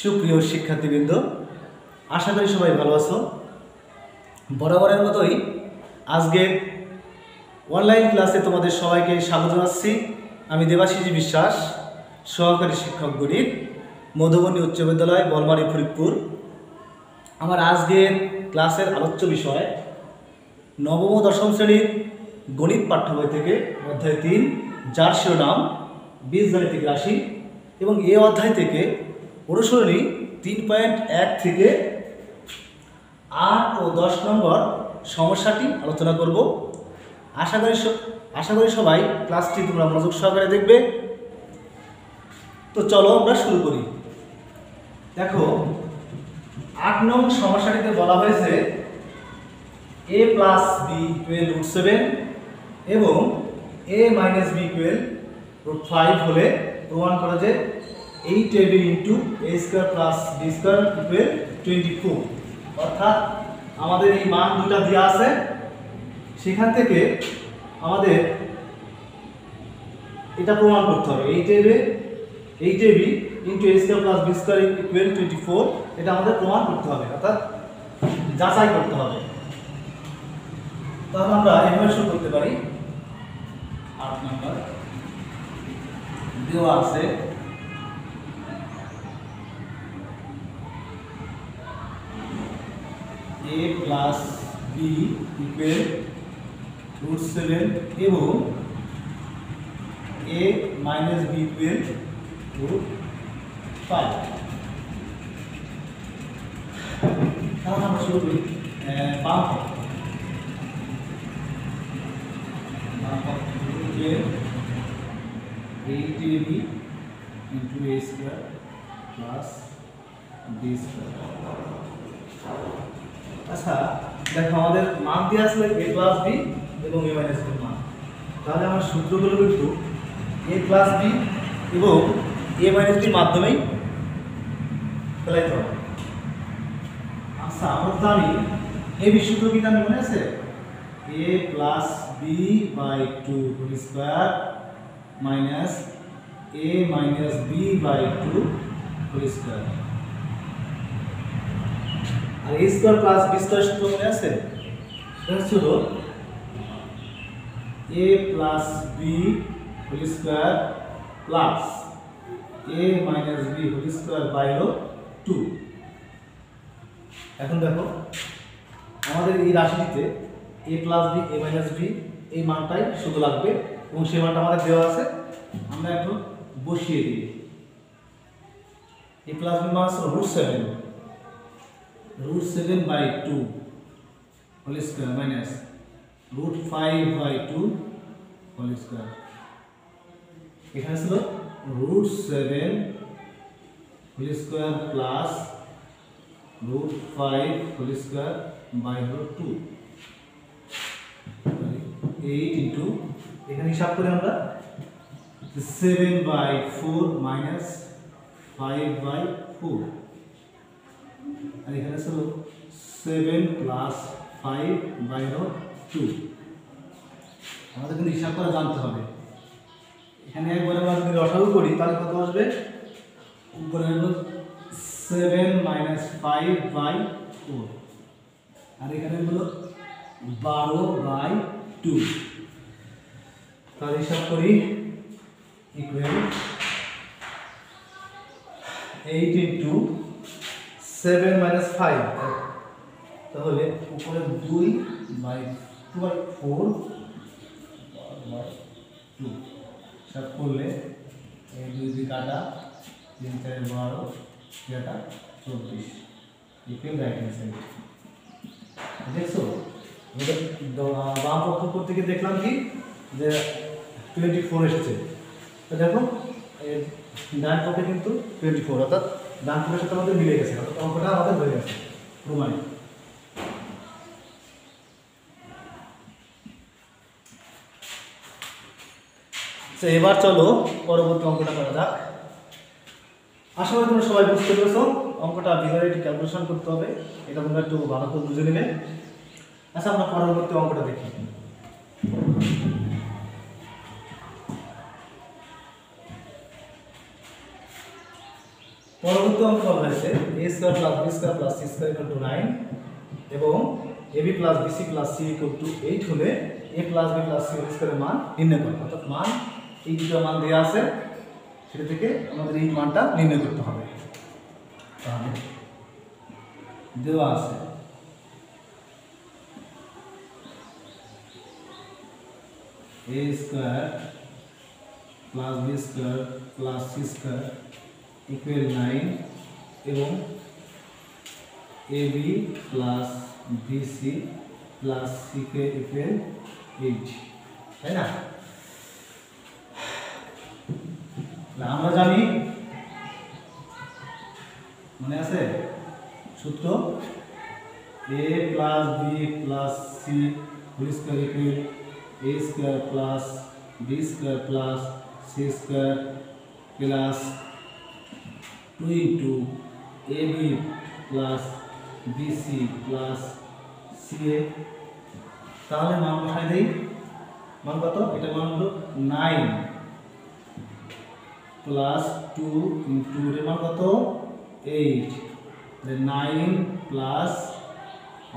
সুপ্রিয় শিক্ষার্থীবৃন্দ, আশা করি সবাই ভালো আছো। বরাবরের মতোই আজকের অনলাইন ক্লাসে তোমাদের সবাইকে স্বাগত জানাচ্ছি। আমি দেবাশিজি বিশ্বাস, সহকারী শিক্ষক গণিত, মধুবনী উচ্চ বিদ্যালয়, বলমারি ফরিদপুর। আমার আজকের ক্লাসের আলোচ্য বিষয় নবম ও দশম শ্রেণির গণিত পাঠ্য বই থেকে অধ্যায় তিন, যার শিরোনাম বীজগাণিতিক রাশি এবং এ অধ্যায় থেকে অনুসরণী তিন পয়েন্ট এক থেকে আট ও দশ নম্বর সমস্যাটি আলোচনা করব। আশা করি আশা করি সবাই ক্লাসটি তোমরা মনোযোগ সহকারে দেখবে। তো চলো আমরা শুরু করি। দেখো, আট নং সমস্যাটিতে বলা হয়েছে A plus B equal root seven এবং A minus B equal root five হলে প্রমাণ করা যে eight A B into A square plus B square equal twenty four অর্থাৎ আমাদের এই মান দুটা দেওয়া আছে। সেখান থেকে আমাদের এটা প্রমাণ করতে হবে। Eight A B eight A B into A square plus B square equal twenty four এটা আমাদের প্রমাণ করতে হবে। অর্থাৎ যাচাই করতে হবে। তাহলে আমরা এভাবে করতে পারি। আট নাম্বার। দেওয়া আছে A plus B equal root seven এবং A minus B equal root five তাহলে আমরা শুরু করি আহ, বাম পক্ষ eight A B into A square plus B square আচ্ছা দেখো আমাদের মান দেওয়া আসলে এ প্লাস বি এবং এ মাইনাস বি মান তাহলে আমার সূত্রগুলো কিন্তু এ প্লাস বি এবং এ মাইনাস বির মাধ্যমেই ফেলাইতে হবে। আচ্ছা আমরা জানি এ বি সূত্র কি জানি মনে আছে? A plus B by two whole square minus A minus B by two whole square R A square plus B square সূত্র মনে আছে ছিল A plus B whole square plus A minus B whole square by হলো two. এখন দেখো, আমাদের এই রাশিটিতে A plus B, A minus B, এই মানটাই শুধু লাগবে এবং সেই মানটা আমাদের দেওয়া আছে। আমরা একটু বসিয়ে দিই। এ প্লাস বি হচ্ছে root seven root seven by two whole square minus root five by two whole square এখানে ছিল root seven whole square plus root five whole square by হলো টু এইট ইন্টু এখানে হিসাব করে আমরা seven by four minus five by four আর এখানে ছিল seven plus five by হলো টু আমাদের কিন্তু হিসাব করে জানতে হবে। এখানে একবারে আমরা যদি রসাগু করি, তাহলে কত আসবে? উপরে হলো seven minus five by four আর এখানে হলো বারো বাই টু তাহলে হিসাব করি equal eight into seven minus five তাহলে উপরে দুই by two by four by two হিসাব করলে এই দুই দুই কাটা, তিন চার বারো এটা চব্বিশ। ইকুয়াল রাইট হ্যান্ড দেখছ? বাম পক্ষ থেকে দেখলাম কি? যে টোয়েন্টি ফোর এসেছে দেখো ডান পক্ষে কিন্তু টোয়েন্টি ফোর অর্থাৎ ডান পক্ষের সাথে মিলে গেছে, অর্থাৎ অঙ্কটা আমাদের হয়ে গেছে, প্রমাণিত। এবার চলো পরবর্তী অঙ্কটা করা যাক। আশা করি তোমরা সবাই বুঝতে পেরেছ, অঙ্কটা ভিতরে একটু ক্যালকুলেশন করতে হবে, এটা তোমরা একটু ভালো করে বুঝে নেবে। আচ্ছা আমরা পরবর্তী অঙ্কটা দেখি। পরবর্তী অঙ্ক হয়েছে A square plus B square plus C square equal to nine এবং A B plus B C plus C equal to eight হলে A plus B plus C স্কোয়ারের মান নির্ণয় করো অর্থাৎ মান, এই দুটো মান দেওয়া আছে, সেটা থেকে আমাদের এই মানটা নির্ণয় করতে হবে। তাহলে দেওয়া আছে। A square plus B square plus C square equal nine এবং A B plus B C plus C K equal eight তাই না তাহলে আমরা জানি। মনে আছে? সূত্র? A plus B plus C whole square equal A square plus B square plus C square plus two into A B plus B C plus C A. তাহলে মান বসাই দেই। মান কত? এটা মান হলো নাইন প্লাস টু ইন্টু এর মান কত? এইট। নাইন প্লাস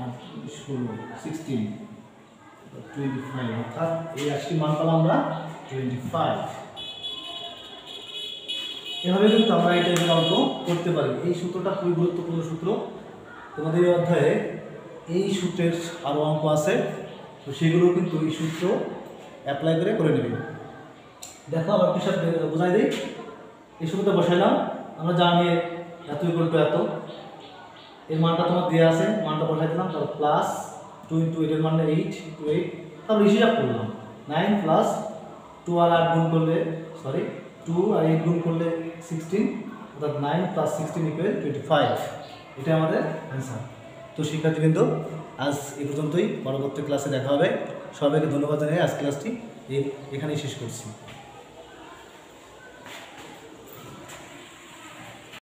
আর ষোলো, সিক্সটিন, টোয়েন্টি ফাইভ। অর্থাৎ এই আশি মান পেলাম আমরা টোয়েন্টি ফাইভ। এভাবে কিন্তু আমরা এই টাইপের অঙ্ক করতে পারি। এই সূত্রটা খুবই গুরুত্বপূর্ণ সূত্র। তোমাদের এই অধ্যায়ে এই সূত্রের আরও অঙ্ক আছে। তো সেগুলো কিন্তু এই সূত্র অ্যাপ্লাই করে করে নেবে। দেখো আবার পিসাব বোঝাই দিই। এই সূত্রটা বসাইলাম। আমরা জানি এত ইকুয়াল এত। এর মানটা তোমার দেওয়া আছে। মানটা বসাই দিলাম। তারপর প্লাস টু ইন্টু এইটের মান এইট টু এইট তারপর হিসাব করলাম। নাইন প্লাস টু আর আট গুণ করলে সরি টু আর এইট গুণ করলে সিক্সটিন অর্থাৎ nine plus sixteen equal twenty five এটা আমাদের অ্যান্সার তো শিক্ষার্থীবৃন্দ আজ এ পর্যন্তই। পরবর্তী ক্লাসে দেখা হবে। সবাইকে ধন্যবাদ জানিয়ে আজ ক্লাসটি এখানেই শেষ করছি।